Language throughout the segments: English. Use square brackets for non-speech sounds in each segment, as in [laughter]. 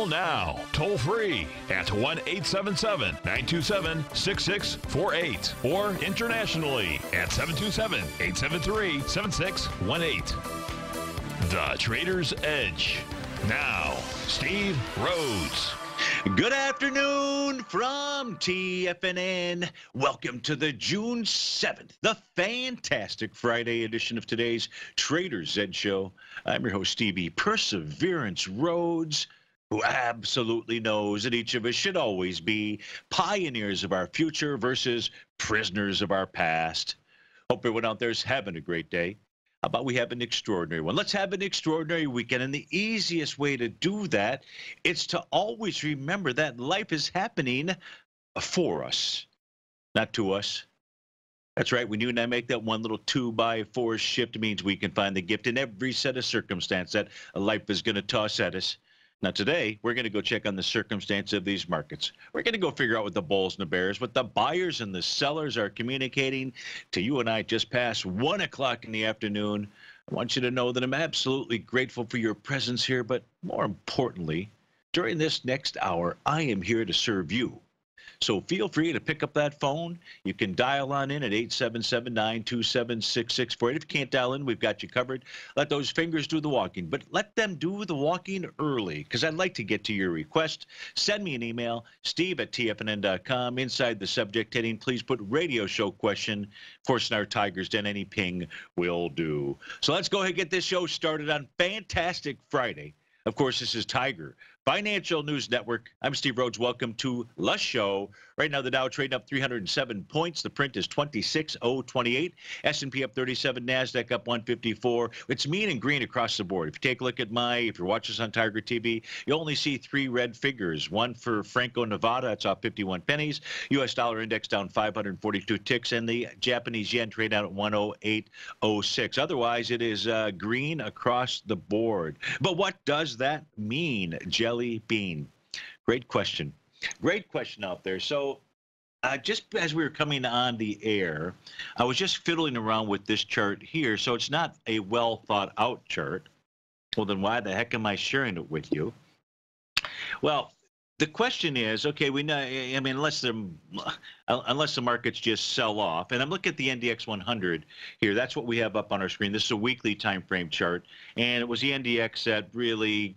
Call now, toll free at 1 877 927 6648 or internationally at 727 873 7618. The Trader's Edge. Now, Steve Rhodes. Good afternoon from TFNN. Welcome to the June 7th, the fantastic Friday edition of today's Trader's Edge Show. I'm your host, Stevie Perseverance Rhodes who absolutely knows that each of us should always be pioneers of our future versus prisoners of our past. Hope everyone out there is having a great day. How about we have an extraordinary one? Let's have an extraordinary weekend. And the easiest way to do that is to always remember that life is happening for us, not to us. That's right. When you and I make that one little two by four shift, means we can find the gift in every set of circumstance that life is going to toss at us. Now, today, we're going to go check on the circumstance of these markets. We're going to go figure out what the bulls and the bears, what the buyers and the sellers are communicating to you and I just past one o'clock in the afternoon. I want you to know that I'm absolutely grateful for your presence here, but more importantly, during this next hour, I am here to serve you. So feel free to pick up that phone. You can dial on in at 877 927 6648. If you can't dial in, we've got you covered. Let those fingers do the walking, but let them do the walking early because I'd like to get to your request. Send me an email, steve at tfnn.com. Inside the subject heading, please put radio show question. Of course, in our Tigers Den, any ping will do. So let's go ahead and get this show started on Fantastic Friday. Of course, this is Tiger Financial News Network. I'm Steve Rhodes. Welcome to the show. Right now, the Dow trading up 307 points. The print is 26028. S&P up 37. Nasdaq up 154. It's mean and green across the board. If you take a look at my, if you're watching us on Tiger TV, you only see three red figures. One for Franco Nevada, that's off 51 pennies. U.S. dollar index down 542 ticks, and the Japanese yen trade out at 108.06. Otherwise, it is uh, green across the board. But what does that mean, Jelly Bean? Great question. Great question out there. So, uh, just as we were coming on the air, I was just fiddling around with this chart here. So, it's not a well thought out chart. Well, then why the heck am I sharing it with you? Well, the question is, okay, we know. I mean, unless the unless the markets just sell off, and I'm looking at the NDX 100 here. That's what we have up on our screen. This is a weekly time frame chart, and it was the NDX that really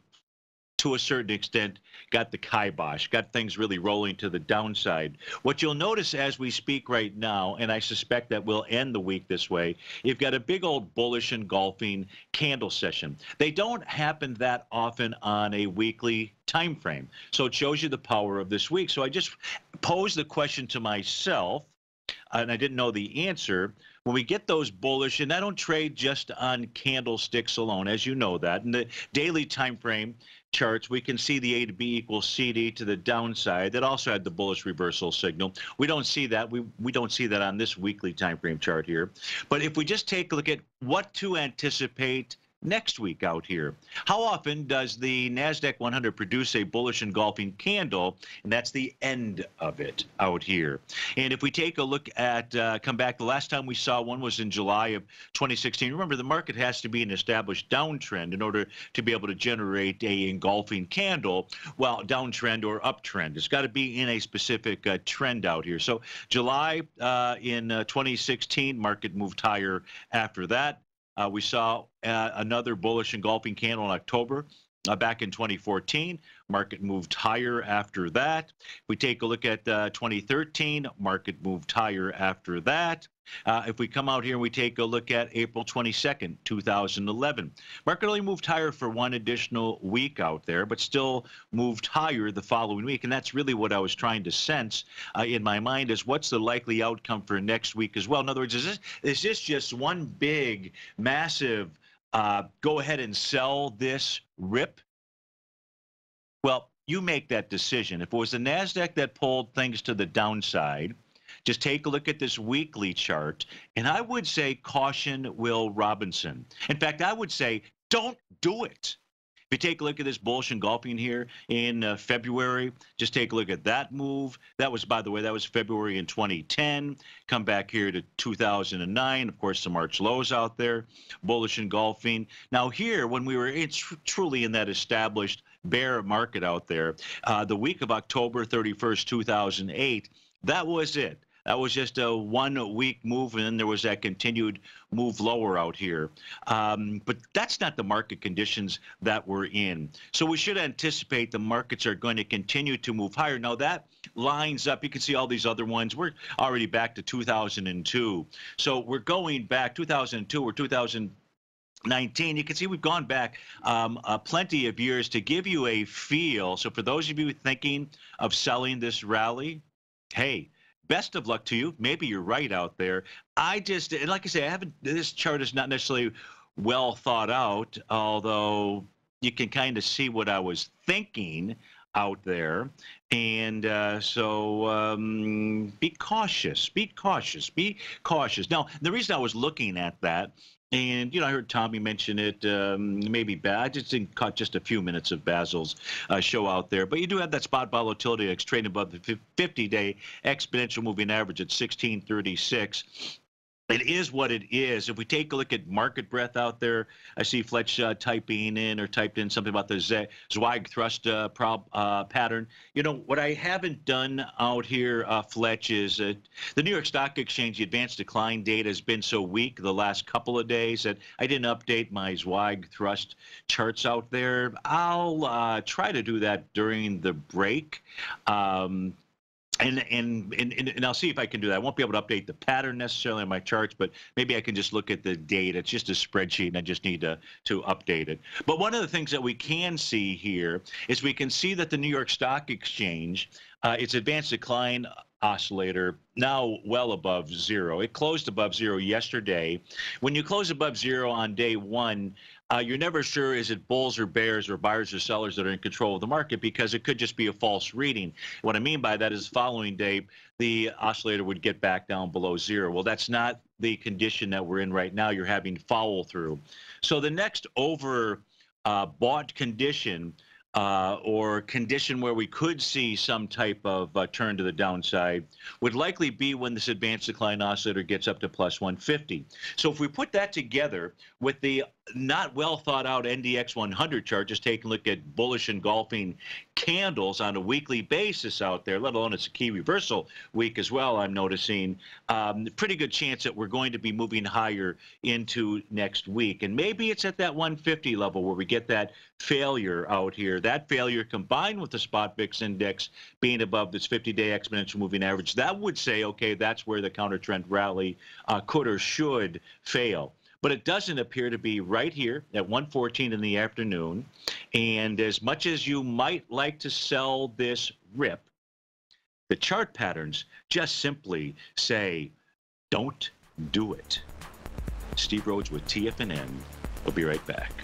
to a certain extent, got the kibosh, got things really rolling to the downside. What you'll notice as we speak right now, and I suspect that we'll end the week this way, you've got a big old bullish engulfing candle session. They don't happen that often on a weekly time frame. So it shows you the power of this week. So I just posed the question to myself, and I didn't know the answer when we get those bullish, and I don't trade just on candlesticks alone, as you know that. In the daily time frame charts, we can see the A to B equals CD to the downside. That also had the bullish reversal signal. We don't see that. We we don't see that on this weekly time frame chart here. But if we just take a look at what to anticipate next week out here. How often does the NASDAQ 100 produce a bullish engulfing candle? And that's the end of it out here. And if we take a look at, uh, come back, the last time we saw one was in July of 2016. Remember, the market has to be an established downtrend in order to be able to generate a engulfing candle, well, downtrend or uptrend. It's got to be in a specific uh, trend out here. So July uh, in uh, 2016, market moved higher after that. Uh, we saw uh, another bullish engulfing candle in October. Uh, back in 2014, market moved higher after that. We take a look at uh, 2013, market moved higher after that. Uh, if we come out here and we take a look at April 22nd, 2011, market only moved higher for one additional week out there, but still moved higher the following week. And that's really what I was trying to sense uh, in my mind is what's the likely outcome for next week as well. In other words, is this, is this just one big, massive uh, go ahead and sell this rip? Well, you make that decision. If it was the NASDAQ that pulled things to the downside, Just take a look at this weekly chart, and I would say caution Will Robinson. In fact, I would say don't do it. If you take a look at this bullish engulfing here in uh, February, just take a look at that move. That was, by the way, that was February in 2010. Come back here to 2009. Of course, some March lows out there, bullish engulfing. Now here, when we were in, tr truly in that established bear market out there, uh, the week of October 31st, 2008, that was it. That was just a one week move, and then there was that continued move lower out here. Um, but that's not the market conditions that we're in. So we should anticipate the markets are going to continue to move higher. Now, that lines up. You can see all these other ones. We're already back to 2002. So we're going back 2002 or 2000. 19 you can see we've gone back um, uh, plenty of years to give you a feel so for those of you thinking of selling this rally hey best of luck to you. Maybe you're right out there. I just, and like I say, I haven't, this chart is not necessarily well thought out, although you can kind of see what I was thinking out there. And uh, so um, be cautious, be cautious, be cautious. Now, the reason I was looking at that and, you know, I heard Tommy mention it, um, maybe bad. I just didn't caught just a few minutes of Basil's uh, show out there. But you do have that spot volatility that's trading above the 50 day exponential moving average at 1636 it is what it is. If we take a look at market breadth out there, I see Fletch uh, typing in or typed in something about the Z- Zweig thrust uh, prob, uh, pattern. You know, what I haven't done out here, uh, Fletch, is the New York Stock Exchange, the advanced decline data has been so weak the last couple of days that I didn't update my Zweig thrust charts out there. I'll uh, try to do that during the break. Um, and, and and and I'll see if I can do that. I won't be able to update the pattern necessarily on my charts, but maybe I can just look at the data. It's just a spreadsheet, and I just need to to update it. But one of the things that we can see here is we can see that the New York Stock Exchange, uh, its advanced decline oscillator now well above zero. It closed above zero yesterday. When you close above zero on day one, uh, you're never sure is it bulls or bears or buyers or sellers that are in control of the market because it could just be a false reading. What I mean by that is following day, the oscillator would get back down below zero. Well, that's not the condition that we're in right now. You're having follow through. So the next over uh, bought condition uh, or condition where we could see some type of uh, turn to the downside would likely be when this advanced decline oscillator gets up to plus 150. So if we put that together with the not well thought out NDX 100 chart, just taking a look at bullish engulfing candles on a weekly basis out there, let alone it's a key reversal week as well, I'm noticing. Um, pretty good chance that we're going to be moving higher into next week. And maybe it's at that 150 level where we get that failure out here. That failure combined with the spot VIX index being above this 50 day exponential moving average, that would say, okay, that's where the counter trend rally uh, could or should fail but it doesn't appear to be right here at 1:14 in the afternoon. And as much as you might like to sell this rip, the chart patterns just simply say, don't do it. Steve Rhodes with TFNN. We'll be right back.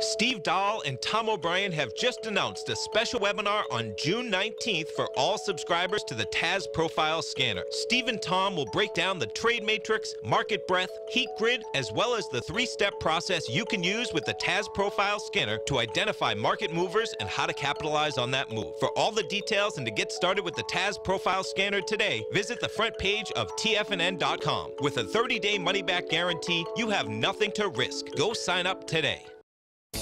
Steve Dahl and Tom O'Brien have just announced a special webinar on June 19th for all subscribers to the TAS Profile Scanner. Steve and Tom will break down the trade matrix, market breadth, heat grid, as well as the three-step process you can use with the TAS Profile Scanner to identify market movers and how to capitalize on that move. For all the details and to get started with the TAS Profile Scanner today, visit the front page of TFNN.com. With a 30-day money-back guarantee, you have nothing to risk. Go sign up today.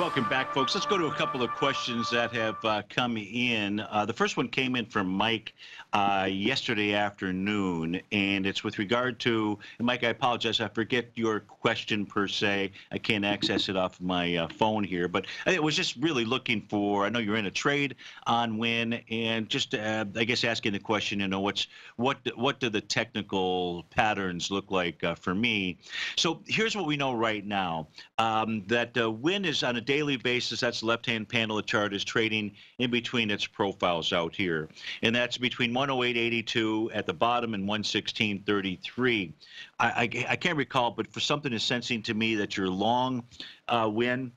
Welcome back, folks. Let's go to a couple of questions that have uh, come in. Uh, the first one came in from Mike uh, yesterday afternoon, and it's with regard to Mike. I apologize, I forget your question per se. I can't access it off my uh, phone here, but it was just really looking for. I know you're in a trade on Wynn, and just uh, I guess asking the question. You know, what's what what do the technical patterns look like uh, for me? So here's what we know right now: um, that uh, Wynn is on a daily basis. That's the left-hand panel of chart is trading in between its profiles out here, and that's between 108.82 at the bottom and 116.33. I, I, I, can't recall, but for something is sensing to me that your long uh, Wynn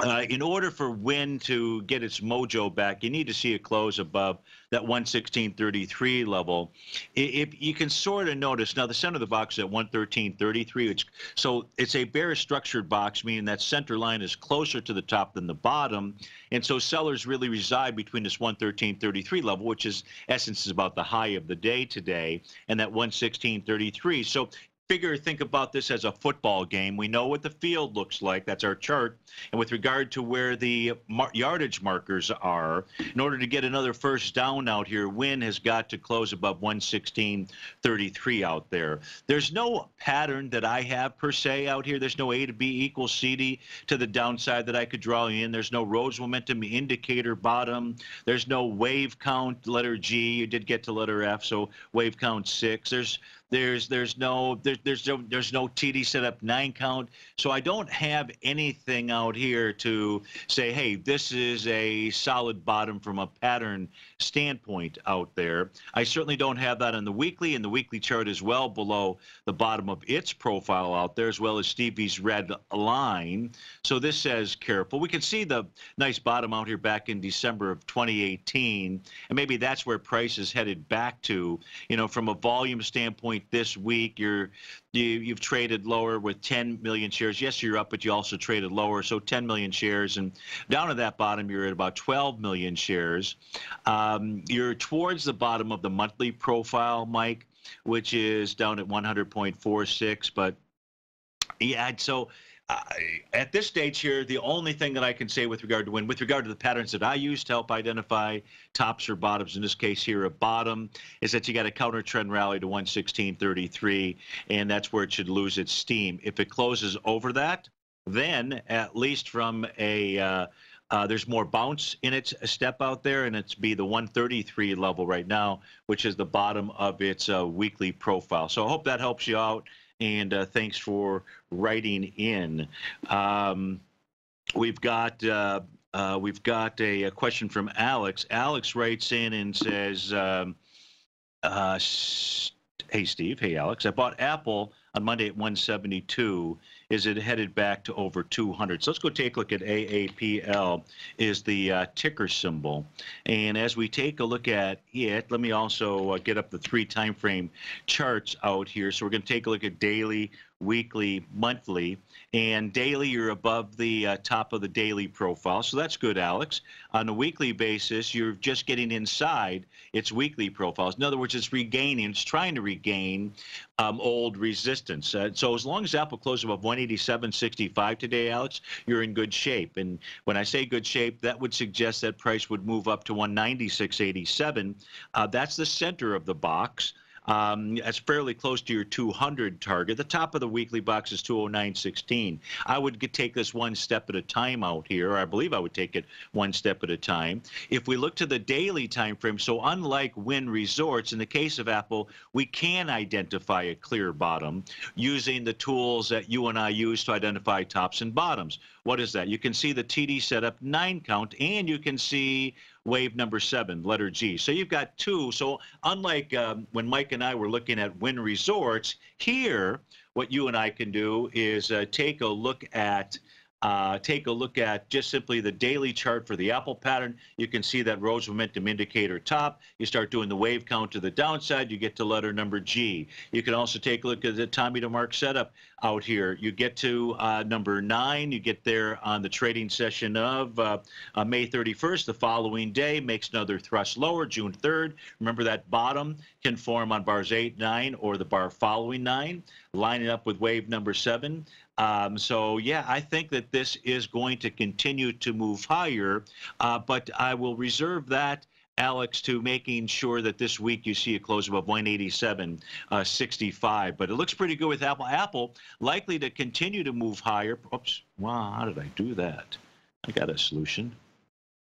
uh, in order for Wynn to get its mojo back, you need to see it close above that 116.33 level. If you can sort of notice now, the center of the box is at 113.33, which so it's a bearish structured box, meaning that center line is closer to the top than the bottom, and so sellers really reside between this 113.33 level, which is essence is about the high of the day today, and that 116.33. So figure think about this as a football game. We know what the field looks like. That's our chart. And with regard to where the mar yardage markers are, in order to get another first down out here, Wynn has got to close above 116.33 out there. There's no pattern that I have per se out here. There's no A to B equals CD to the downside that I could draw in. There's no Rhodes momentum indicator bottom. There's no wave count letter G. You did get to letter F, so wave count six. There's There's there's no there, there's no there's no TD setup nine count. So I don't have anything out here to say, hey, this is a solid bottom from a pattern standpoint out there. I certainly don't have that on the weekly, and the weekly chart is well below the bottom of its profile out there, as well as Stevie's red line. So this says careful. We can see the nice bottom out here back in December of 2018, and maybe that's where price is headed back to. You know, from a volume standpoint this week. You're you, you've traded lower with 10 million shares. Yes, you're up, but you also traded lower, so 10 million shares. And down at that bottom, you're at about 12 million shares. Um, you're towards the bottom of the monthly profile, Mike, which is down at 100.46. But yeah, so at this stage here, the only thing that I can say with regard to Wynn, with regard to the patterns that I use to help identify tops or bottoms, in this case here, a bottom, is that you got a counter trend rally to 116.33, and that's where it should lose its steam. If it closes over that, then at least from a uh, uh, there's more bounce in its step out there, and it's be the 133 level right now, which is the bottom of its uh, weekly profile. So I hope that helps you out and uh, thanks for writing in. Um, we've got uh, uh, we've got a, a, question from Alex. Alex writes in and says, um, uh, "Hey Steve, hey Alex, I bought Apple on Monday at 172 is it headed back to over 200. So let's go take a look at AAPL is the uh, ticker symbol. And as we take a look at it, let me also uh, get up the three time frame charts out here. So we're going to take a look at daily, weekly, monthly. And daily, you're above the uh, top of the daily profile. So that's good, Alex. On a weekly basis, you're just getting inside its weekly profiles. In other words, it's regaining, it's trying to regain um, old resistance. Uh, so as long as Apple closes above 187.65 today, Alex, you're in good shape. And when I say good shape, that would suggest that price would move up to 196.87. Uh, that's the center of the box. Um, that's fairly close to your 200 target. The top of the weekly box is 209.16. I would get, take this one step at a time out here. I believe I would take it one step at a time. If we look to the daily time frame, so unlike Wynn Resorts, in the case of Apple, we can identify a clear bottom using the tools that you and I use to identify tops and bottoms. What is that? You can see the TD setup nine count, and you can see wave number seven, letter G. So you've got two. So unlike um, when Mike and I were looking at Wynn Resorts, here, what you and I can do is uh, take a look at uh, take a look at just simply the daily chart for the Apple pattern. You can see that Rhodes momentum indicator top. You start doing the wave count to the downside, you get to letter number G. You can also take a look at the Tommy DeMark setup out here. You get to uh, number nine, you get there on the trading session of uh, uh May 31st. The following day makes another thrust lower, June 3rd. Remember that bottom can form on bars 8, 9, or the bar following 9, lining up with wave number 7. Um, so, yeah, I think that this is going to continue to move higher, uh, but I will reserve that. Alex, to making sure that this week you see a close above 187.65. Uh, but it looks pretty good with Apple. Apple likely to continue to move higher. Oops, wow, how did I do that? I got a solution.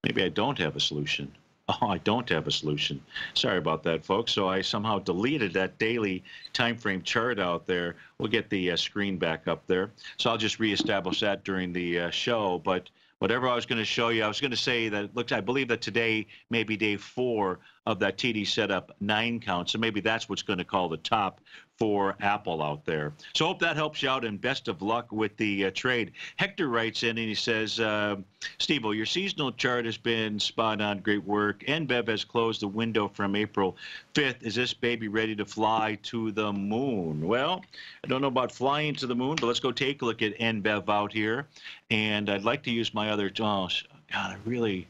Maybe I don't have a solution. [laughs] Oh, I don't have a solution. Sorry about that, folks. So I somehow deleted that daily time frame chart out there. We'll get the uh, screen back up there. So I'll just reestablish that during the uh, show. But whatever I was going to show you, I was going to say that looks. I believe that today may be day four of that TD setup nine count. So maybe that's what's going to call the top for Apple out there. So hope that helps you out and best of luck with the uh, trade. Hector writes in and he says, uh, Steve, your seasonal chart has been spot on. Great work. NBEV has closed the window from April 5th. Is this baby ready to fly to the moon? Well, I don't know about flying to the moon, but let's go take a look at NBEV out here. And I'd like to use my other, oh, God, I really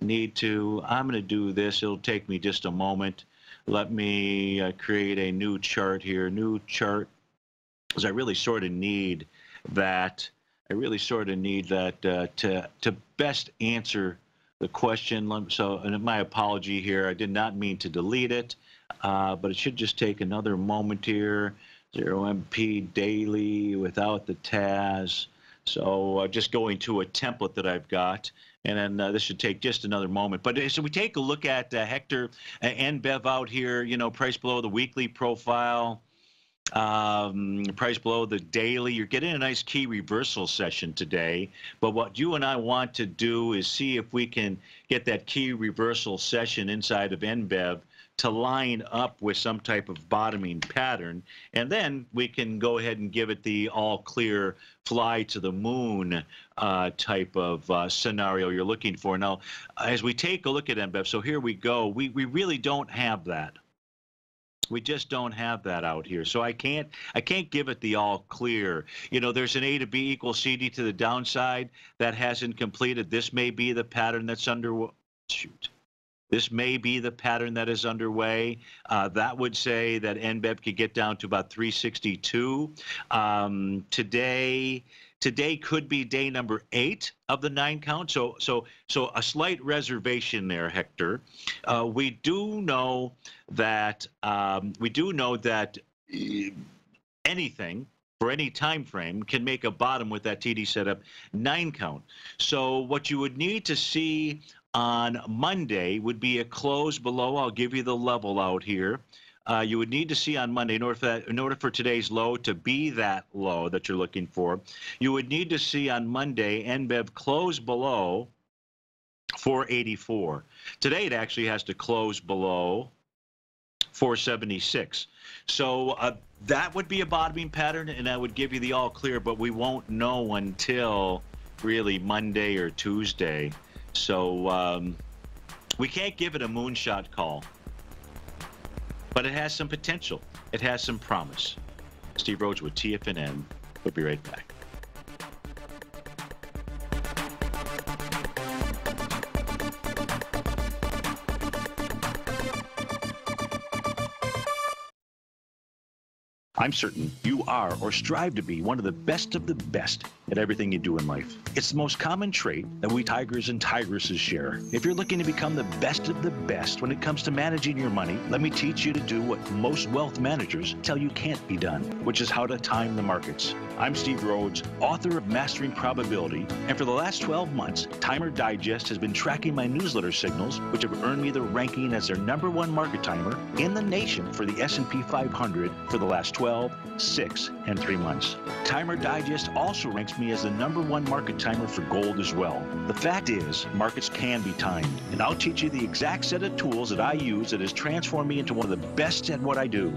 need to, I'm going to do this. It'll take me just a moment. Let me uh, create a new chart here, new chart, because I really sort of need that. I really sort of need that uh, to, to best answer the question. So, and my apology here, I did not mean to delete it, uh, but it should just take another moment here. 0MP daily without the TAS. So uh, just going to a template that I've got and then uh, this should take just another moment. But uh, so we take a look at uh, Hector uh, NBEV out here, you know, price below the weekly profile. Um, price below the daily. You're getting a nice key reversal session today. But what you and I want to do is see if we can get that key reversal session inside of NBEV to line up with some type of bottoming pattern. And then we can go ahead and give it the all clear fly to the moon uh, type of uh, scenario you're looking for. Now, as we take a look at NBEV, so here we go, we, we really don't have that. We just don't have that out here. So I can't I can't give it the all clear. You know, there's an A to B equals CD to the downside that hasn't completed. This may be the pattern that's under shoot. This may be the pattern that is underway. Uh, that would say that NBEV could get down to about 362. Um, today, today could be day number eight of the nine count. So, so, so a slight reservation there, Hector. Uh, we do know that um, we do know that uh, anything for any time frame can make a bottom with that TD setup nine count. So what you would need to see on Monday would be a close below. I'll give you the level out here. Uh, you would need to see on Monday, in order, for that, in order for today's low to be that low that you're looking for, you would need to see on Monday NBEV close below 484. Today it actually has to close below 476. So uh, that would be a bottoming pattern, and that would give you the all clear, but we won't know until really Monday or Tuesday. So um, we can't give it a moonshot call, but it has some potential. It has some promise. Steve Rhodes with TFNN. We'll be right back. I'm certain you are or strive to be one of the best of the best at everything you do in life. It's the most common trait that we tigers and tigresses share. If you're looking to become the best of the best when it comes to managing your money, let me teach you to do what most wealth managers tell you can't be done, which is how to time the markets. I'm Steve Rhodes, author of Mastering Probability, and for the last 12 months, Timer Digest has been tracking my newsletter signals, which have earned me the ranking as their number one market timer in the nation for the S&P 500 for the last 12, 6, and 3 months. Timer Digest also ranks me as the number one market timer for gold as well. The fact is, markets can be timed, and I'll teach you the exact set of tools that I use that has transformed me into one of the best at what I do.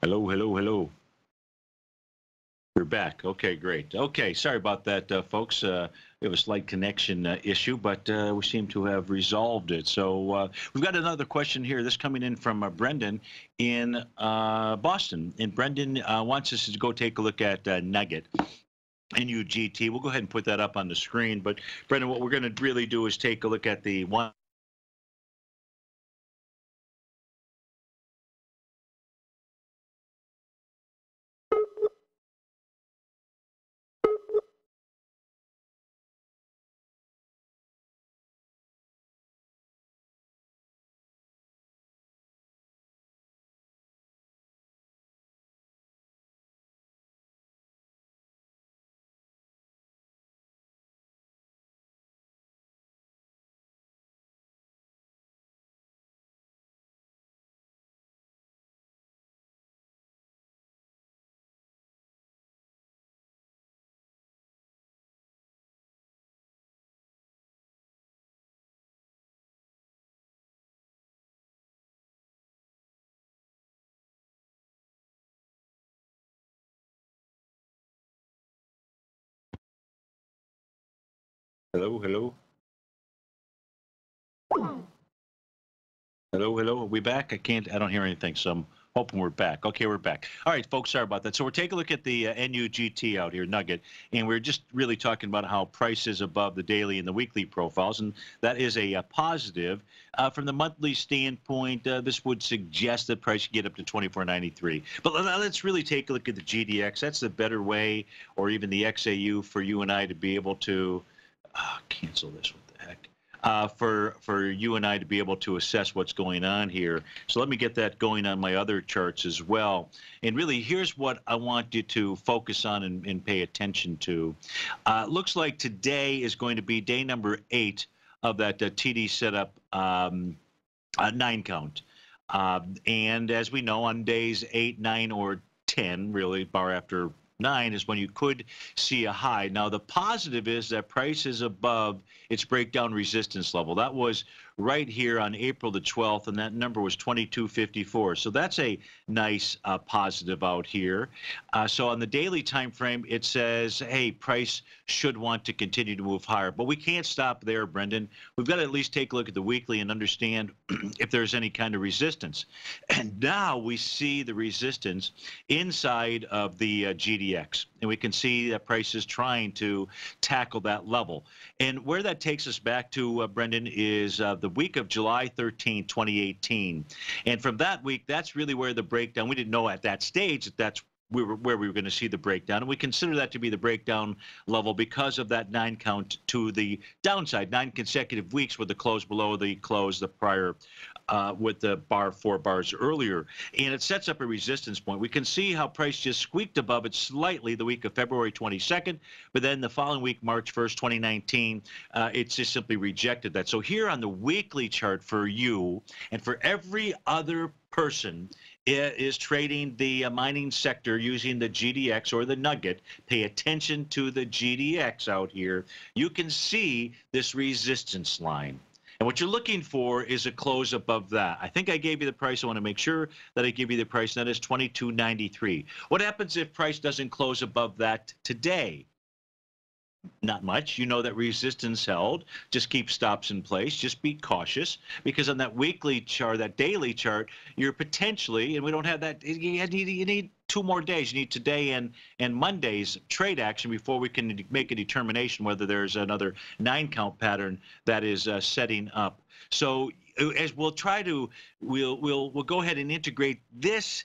Hello, hello, hello. You're back. Okay, great. Okay, sorry about that, uh, folks. Uh, we have a slight connection uh, issue, but uh, we seem to have resolved it. So uh, we've got another question here. This coming in from uh, Brendan in Boston. And Brendan wants us to go take a look at Nugget. NUGT. We'll go ahead and put that up on the screen. But Brendan, what we're going to really do is take a look at the one. Hello, hello. Hello, hello. Are we back? I can't, I don't hear anything, so I'm hoping we're back. Okay, we're back. All right, folks, sorry about that. So we're taking a look at the uh, NUGT out here, Nugget, and we're just really talking about how price is above the daily and the weekly profiles, and that is a, uh positive. Uh, from the monthly standpoint, uh, this would suggest that price get up to 24.93. But let- let's really take a look at the GDX. That's the better way, or even the XAU, for you and I to be able to uh, cancel this. What the heck? Uh, for for you and I to be able to assess what's going on here. So let me get that going on my other charts as well. And really, here's what I want you to focus on and, and pay attention to. Uh, looks like today is going to be day number eight of that uh, TD setup um, uh, nine count. Um, and as we know, on days eight, nine, or 10, really, bar after nine is when you could see a high. Now, the positive is that price is above its breakdown resistance level. That was right here on April the 12th, and that number was 2254. So that's a nice uh, positive out here. Uh, so on the daily time frame, it says, hey, price should want to continue to move higher. But we can't stop there, Brendan. We've got to at least take a look at the weekly and understand [clears throat] if there's any kind of resistance. [clears throat] And now we see the resistance inside of the uh, GDX. And we can see that price is trying to tackle that level. And where that takes us back to, uh, Brendan, is uh, the week of July 13, 2018. And from that week, that's really where the breakdown, we didn't know at that stage that that's we were, where we were going to see the breakdown. And we consider that to be the breakdown level because of that nine count to the downside, nine consecutive weeks with the close below the close the prior uh, with the bar four bars earlier. And it sets up a resistance point. We can see how price just squeaked above it slightly the week of February 22nd, but then the following week, March 1st, 2019, uh, just simply rejected that. So here on the weekly chart for you and for every other person is trading the uh, mining sector using the GDX or the Nugget. Pay attention to the GDX out here. You can see this resistance line. And what you're looking for is a close above that. I think I gave you the price. I want to make sure that I give you the price. That is 22.93. What happens if price doesn't close above that today? not much. You know that resistance held. Just keep stops in place. Just be cautious because on that weekly chart, that daily chart, you're potentially, and we don't have that. You need, you need two more days. You need today and and Monday's trade action before we can make a determination whether there's another nine count pattern that is uh, setting up. So as we'll try to, we'll we'll we'll go ahead and integrate this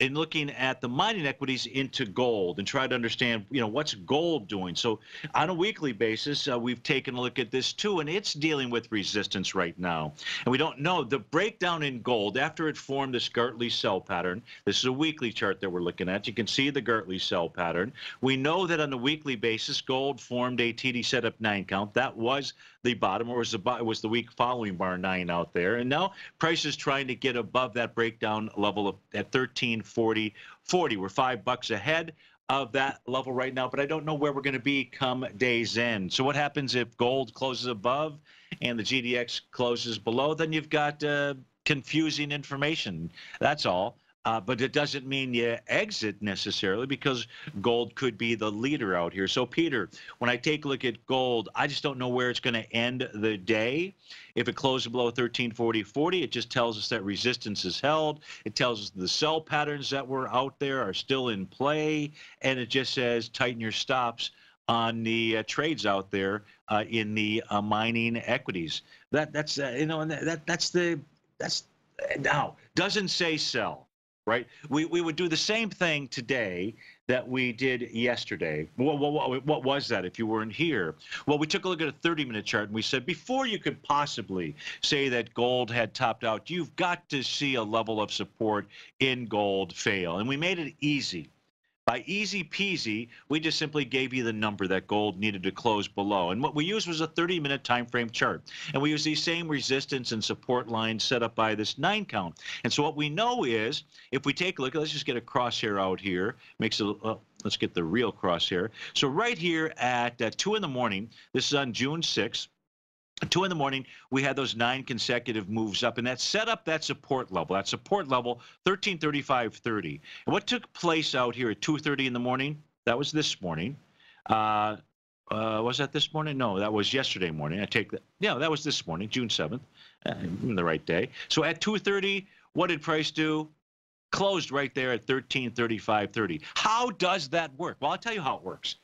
in looking at the mining equities into gold and try to understand, you know, what's gold doing. So on a weekly basis, uh, we've taken a look at this too, and it's dealing with resistance right now. And we don't know the breakdown in gold after it formed this Gartley sell pattern. This is a weekly chart that we're looking at. You can see the Gartley sell pattern. We know that on a weekly basis, gold formed a TD setup nine count. That was the bottom, or was the was the week following bar nine out there, and now price is trying to get above that breakdown level of at 13. 40 40. We're five bucks ahead of that level right now, but I don't know where we're going to be come day's end. So what happens if gold closes above and the GDX closes below? Then you've got uh, confusing information. That's all. Uh, but it doesn't mean you exit necessarily because gold could be the leader out here. So, Peter, when I take a look at gold, I just don't know where it's going to end the day. If it closes below 1340.40, it just tells us that resistance is held. It tells us the sell patterns that were out there are still in play. And it just says tighten your stops on the uh, trades out there uh, in the uh, mining equities. That that's uh, you know that, that that's the that's now doesn't say sell right? We, we would do the same thing today that we did yesterday. What, what, what, was that if you weren't here? Well, we took a look at a 30 minute chart and we said before you could possibly say that gold had topped out, you've got to see a level of support in gold fail. And we made it easy. By easy peasy, we just simply gave you the number that gold needed to close below. And what we used was a 30 minute time frame chart. And we used these same resistance and support lines set up by this nine count. And so what we know is if we take a look, let's just get a crosshair out here, makes it uh, let's get the real crosshair. So right here at uh, 2 in the morning, this is on June 6th, two in the morning, we had those nine consecutive moves up, and that set up that support level. That support level, 1335.30. And what took place out here at 2:30 in the morning? That was this morning. Uh, uh, was that this morning? No, that was yesterday morning. I take that. Yeah, that was this morning, June 7th, uh, the right day. So at 2:30, what did price do? Closed right there at 1335.30. How does that work? Well, I'll tell you how it works.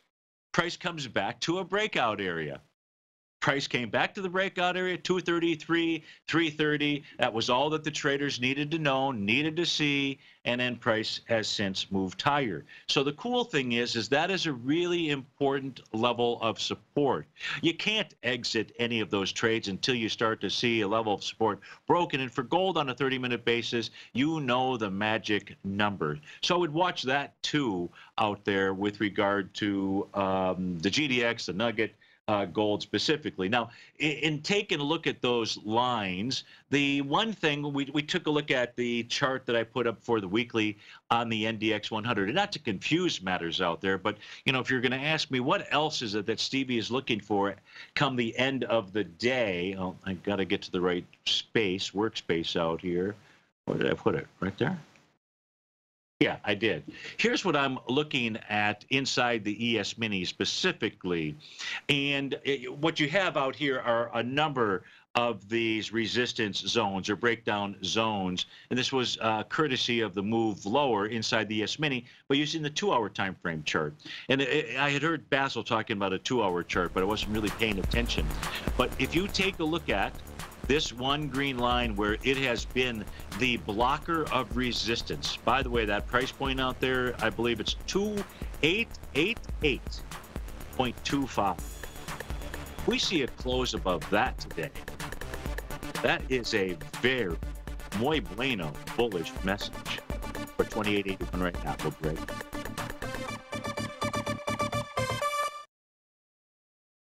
Price comes back to a breakout area. Price came back to the breakout area, 233, 330. That was all that the traders needed to know, needed to see, and then price has since moved higher. So the cool thing is, is that is a really important level of support. You can't exit any of those trades until you start to see a level of support broken. And for gold on a 30-minute basis, you know the magic number. So I would watch that too out there with regard to um, the GDX, the Nugget, uh, gold specifically. Now, in, in, taking a look at those lines, the one thing we, we took a look at the chart that I put up for the weekly on the NDX 100, and not to confuse matters out there, but you know, if you're going to ask me what else is it that Stevie is looking for come the end of the day, oh, I got to get to the right space, workspace out here. Where did I put it? Right there. Yeah, I did. Here's what I'm looking at inside the ES Mini specifically. And it, what you have out here are a number of these resistance zones or breakdown zones. And this was uh, courtesy of the move lower inside the ES Mini, but using the two-hour time frame chart. And it, I had heard Basil talking about a two-hour chart, but I wasn't really paying attention. But if you take a look at this one green line where it has been the blocker of resistance. By the way, that price point out there, I believe it's 2888.25. We see a close above that today. That is a very muy bueno bullish message for 2881 right now. We'll break.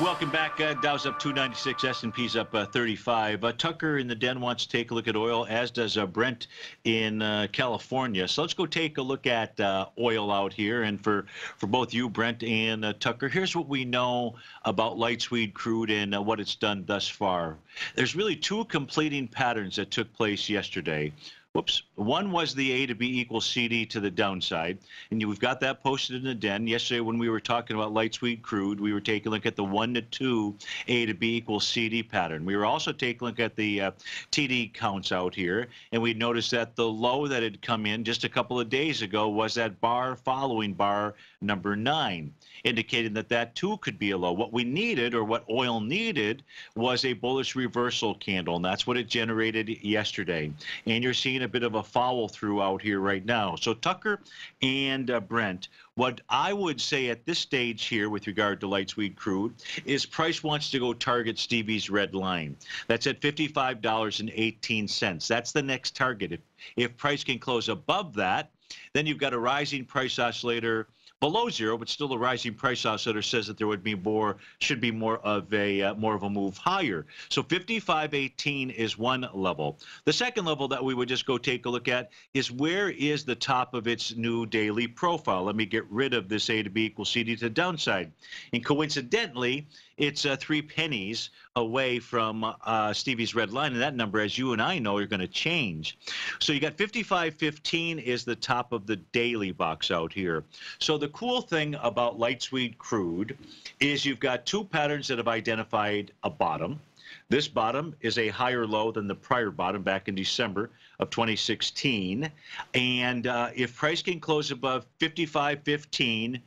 Welcome back. Uh, Dow's up 296, S&P's up uh, 35. Uh, Tucker in the den wants to take a look at oil, as does uh, Brent in uh, California. So let's go take a look at uh, oil out here. And for, for both you, Brent and Tucker, here's what we know about light sweet crude and what it's done thus far. There's really two completing patterns that took place yesterday. Whoops. One was the A to B equals CD to the downside. And we've got that posted in the den. Yesterday, when we were talking about light sweet crude, we were taking a look at the 1 to 2 A to B equals CD pattern. We were also taking a look at the uh, TD counts out here. And we noticed that the low that had come in just a couple of days ago was that bar following bar number 9, indicating that that too could be a low. What we needed, or what oil needed, was a bullish reversal candle. And that's what it generated yesterday. And you're seeing a bit of a follow through out here right now. So Tucker and uh, Brent, what I would say at this stage here with regard to light sweet crude is price wants to go target Stevie's red line. That's at $55.18. That's the next target. If, if price can close above that, then you've got a rising price oscillator below zero, but still the rising price oscillator says that there would be more, should be more of a uh, more of a move higher. So 55.18 is one level. The second level that we would just go take a look at is where is the top of its new daily profile. Let me get rid of this A to B equals CD to downside. And coincidentally, it's uh, three pennies away from uh, Stevie's red line, and that number, as you and I know, are going to change. So you got 55.15 is the top of the daily box out here. So the cool thing about light sweet crude is you've got two patterns that have identified a bottom. This bottom is a higher low than the prior bottom back in December of 2016. And uh, if price can close above 55.15,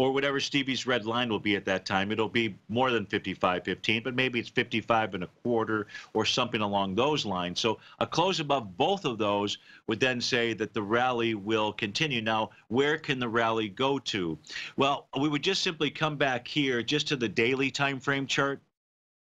or whatever Stevie's red line will be at that time. It'll be more than 55.15, but maybe it's 55 and a quarter or something along those lines. So a close above both of those would then say that the rally will continue. Now, where can the rally go to? Well, we would just simply come back here just to the daily time frame chart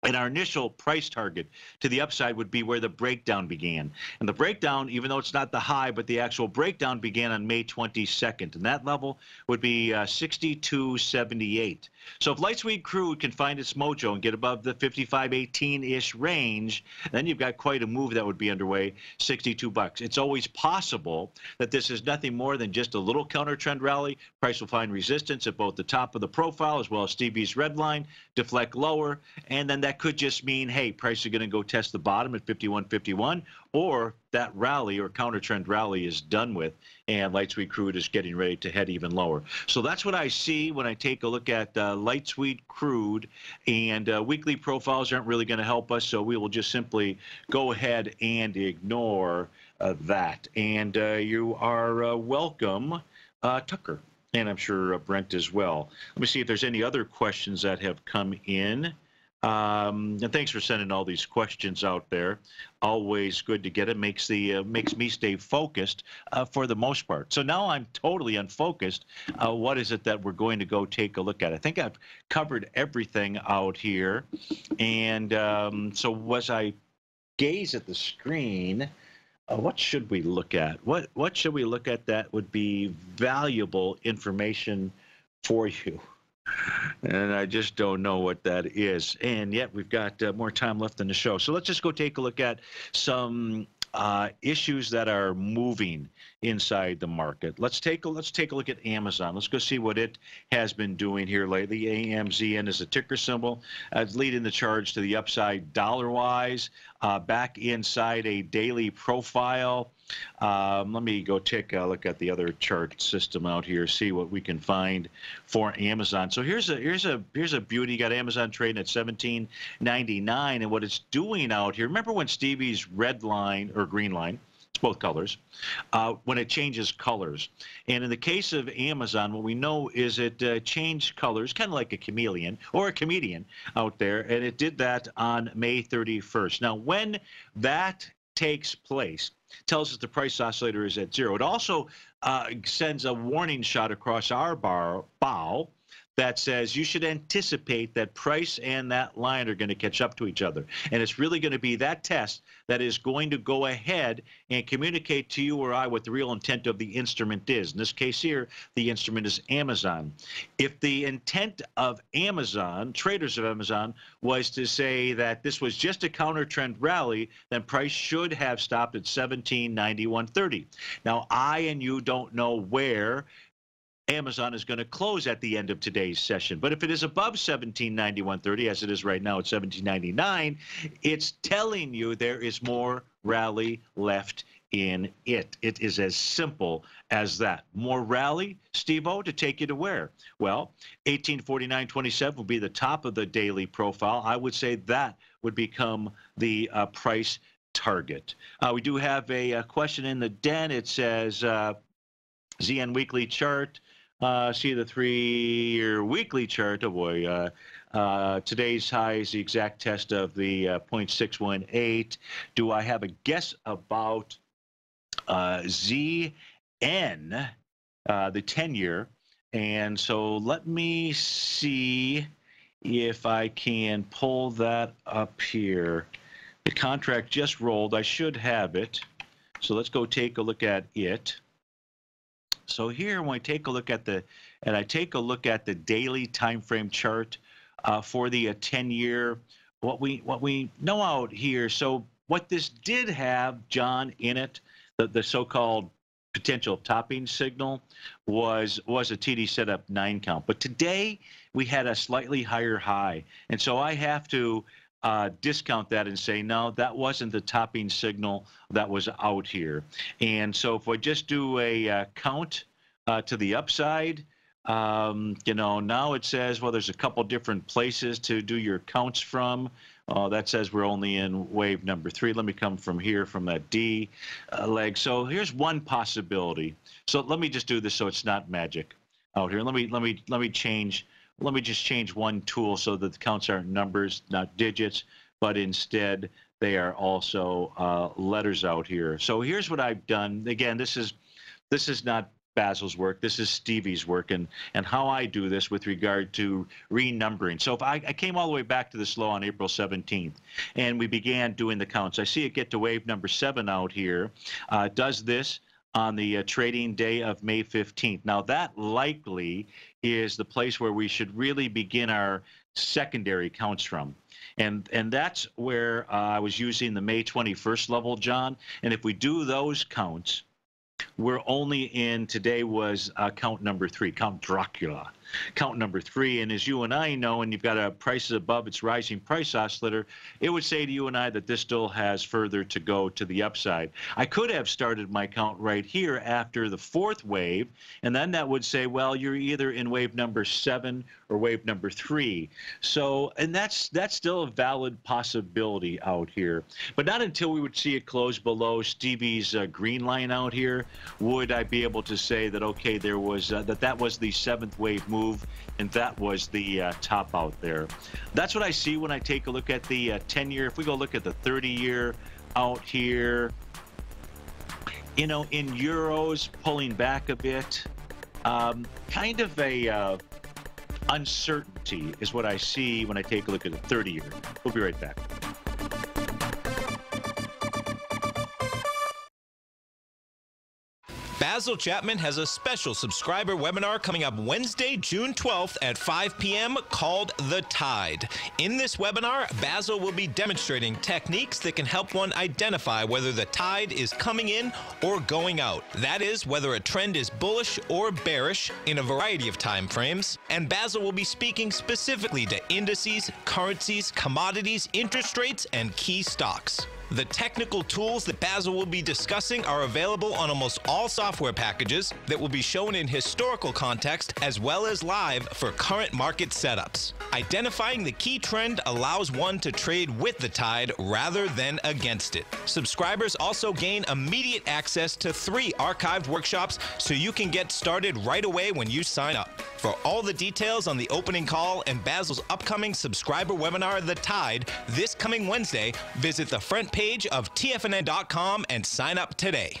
And our initial price target to the upside would be where the breakdown began. And the breakdown, even though it's not the high, but the actual breakdown began on May 22nd. And that level would be uh, 62.78. So if light sweet crude can find its mojo and get above the 55.18-ish range, then you've got quite a move that would be underway, 62 bucks. It's always possible that this is nothing more than just a little counter trend rally. Price will find resistance at both the top of the profile as well as Stevie's red line, deflect lower, and then that could just mean, hey, price is going to go test the bottom at 51.51, or that rally or counter trend rally is done with, and light sweet crude is getting ready to head even lower. So that's what I see when I take a look at uh, light sweet crude, and uh, weekly profiles aren't really going to help us, so we will just simply go ahead and ignore uh, that. And uh, you are uh, welcome, uh, Tucker and I'm sure Brent as well. Let me see if there's any other questions that have come in. Um, and thanks for sending all these questions out there. Always good to get it. Makes the uh, makes me stay focused uh, for the most part. So now I'm totally unfocused. Uh, what is it that we're going to go take a look at? I think I've covered everything out here. And um, so as I gaze at the screen, uh, what should we look at? What what should we look at that would be valuable information for you? And I just don't know what that is. And yet we've got uh, more time left in the show. So let's just go take a look at some uh, issues that are moving inside the market. Let's take a let's take a look at Amazon. Let's go see what it has been doing here lately. AMZN is a ticker symbol. Uh, it's leading the charge to the upside dollar wise. Uh, back inside a daily profile. Um, let me go take a look at the other chart system out here, see what we can find for Amazon. So here's a here's a here's a beauty. You got Amazon trading at 17.99, and what it's doing out here. Remember when Stevie's red line or green line? It's both colors. Uh, when it changes colors, and in the case of Amazon, what we know is it uh, changed colors, kind of like a chameleon or a comedian out there, and it did that on May 31st. Now, when that takes place, tells us the price oscillator is at zero. It also uh, sends a warning shot across our bar, bow that says you should anticipate that price and that line are going to catch up to each other. And it's really going to be that test that is going to go ahead and communicate to you or I what the real intent of the instrument is. In this case here, the instrument is Amazon. If the intent of Amazon, traders of Amazon, was to say that this was just a counter trend rally, then price should have stopped at 1791.30. Now, I and you don't know where Amazon is going to close at the end of today's session. But if it is above 1791.30, as it is right now at 1799, it's telling you there is more rally left in it. It is as simple as that. More rally, Steve-O, to take you to where? Well, 1849.27 will be the top of the daily profile. I would say that would become the uh, price target. Uh, we do have a, a, question in the den. It says uh, ZN Weekly chart. Uh, see the three-year weekly chart. Oh boy, uh, uh, today's high is the exact test of the uh, 0.618. Do I have a guess about uh, ZN, uh, the 10-year? And so let me see if I can pull that up here. The contract just rolled. I should have it. So let's go take a look at it. So here, when I take a look at the, and I take a look at the daily time frame chart uh, for the 10-year, uh, what we what we know out here. So what this did have, John, in it, the, the so-called potential topping signal was was a TD setup nine count. But today we had a slightly higher high, and so I have to uh, discount that and say, no, that wasn't the topping signal that was out here. And so if we just do a uh, count uh, to the upside, um, you know, now it says, well, there's a couple different places to do your counts from. Uh, that says we're only in wave number three. Let me come from here, from that D uh, leg. So here's one possibility. So let me just do this so it's not magic out here. Let me let me let me change let me just change one tool so that the counts aren't numbers, not digits, but instead they are also uh, letters out here. So here's what I've done. Again, this is this is not Basil's work. This is Stevie's work and, and how I do this with regard to renumbering. So if I, I came all the way back to this low on April 17th and we began doing the counts, I see it get to wave number seven out here. Uh, does this on the uh, trading day of May 15th. Now, that likely is the place where we should really begin our secondary counts from. And, and that's where uh, I was using the May 21st level, John. And if we do those counts, we're only in today was uh, count number three, Count Dracula count number three. And as you and I know, and you've got a prices above its rising price oscillator, it would say to you and I that this still has further to go to the upside. I could have started my count right here after the fourth wave, and then that would say, well, you're either in wave number seven or wave number three. So, and that's that's still a valid possibility out here, but not until we would see it close below Stevie's uh, green line out here would I be able to say that okay, there was uh, that that was the seventh wave move move, and that was the uh, top out there. That's what I see when I take a look at the uh, 10 year. If we go look at the 30 year out here, you know, in euros, pulling back a bit, um, kind of a uh, uncertainty is what I see when I take a look at the 30 year. We'll be right back. Basil Chapman has a special subscriber webinar coming up Wednesday, June 12th at 5 p.m. called The Tide. In this webinar, Basil will be demonstrating techniques that can help one identify whether the tide is coming in or going out. That is, whether a trend is bullish or bearish in a variety of time frames. And Basil will be speaking specifically to indices, currencies, commodities, interest rates, and key stocks. The technical tools that Basil will be discussing are available on almost all software packages that will be shown in historical context as well as live for current market setups. Identifying the key trend allows one to trade with the tide rather than against it. Subscribers also gain immediate access to three archived workshops so you can get started right away when you sign up. For all the details on the opening call and Basil's upcoming subscriber webinar, The Tide, this coming Wednesday, visit the front page of TFNN.com and sign up today.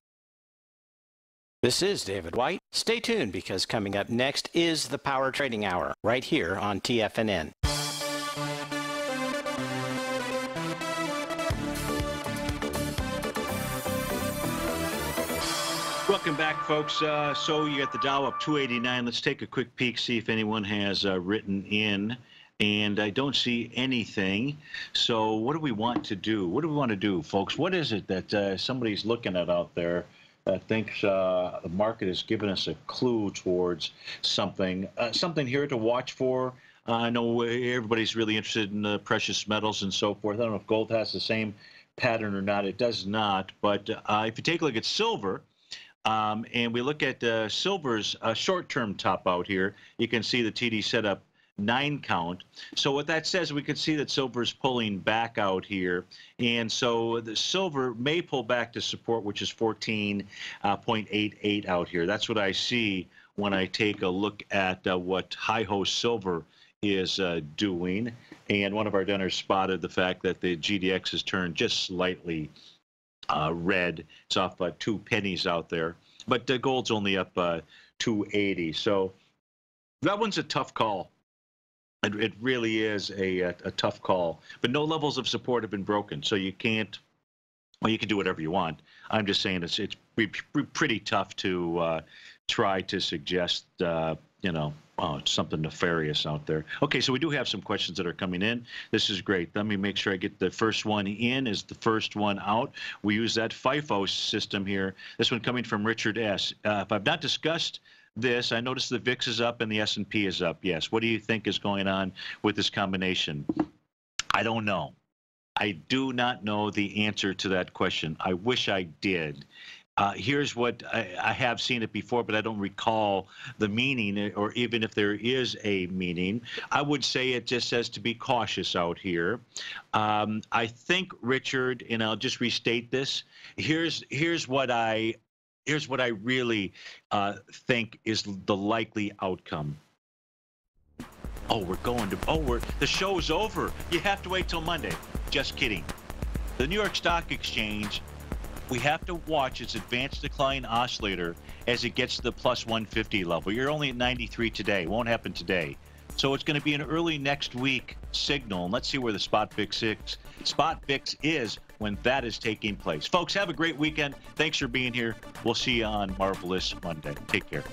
This is David White. Stay tuned because coming up next is the Power Trading Hour right here on TFNN. Welcome back, folks. Uh, so you got the Dow up 289. Let's take a quick peek, see if anyone has uh, written in. And I don't see anything. So what do we want to do? What do we want to do, folks? What is it that uh, somebody's looking at out there I think uh, the market has given us a clue towards something, uh, something here to watch for. Uh, I know everybody's really interested in the precious metals and so forth. I don't know if gold has the same pattern or not. It does not. But uh, if you take a look at silver, um, and we look at uh, silver's uh, short-term top out here, you can see the TD setup nine count. So what that says, we can see that silver is pulling back out here. And so the silver may pull back to support, which is 14.88 uh, out here. That's what I see when I take a look at uh, what high host silver is uh, doing. And one of our donors spotted the fact that the GDX has turned just slightly uh, red. It's off by two pennies out there. But the gold's only up uh, 280. So that one's a tough call. It, it really is a, a, a tough call. But no levels of support have been broken, so you can't. Well, you can do whatever you want. I'm just saying it's it's pretty tough to uh, try to suggest uh, you know oh, it's something nefarious out there. Okay, so we do have some questions that are coming in. This is great. Let me make sure I get the first one in is the first one out. We use that FIFO system here. This one coming from Richard S. Uh, if I've not discussed this. I noticed the VIX is up and the S&P is up. Yes. What do you think is going on with this combination? I don't know. I do not know the answer to that question. I wish I did. Uh, here's what I, I, have seen it before, but I don't recall the meaning, or even if there is a meaning. I would say it just says to be cautious out here. Um, I think Richard, and I'll just restate this. Here's here's what I here's what I really uh, think is the likely outcome. Oh, we're going to. Oh, we're the show's over. You have to wait till Monday. Just kidding. The New York Stock Exchange. We have to watch its advanced decline oscillator as it gets to the plus 150 level. You're only at 93 today. Won't happen today. So it's going to be an early next week signal. Let's see where the spot fix six spot VIX is when that is taking place. Folks, have a great weekend. Thanks for being here. We'll see you on Marvelous Monday. Take care.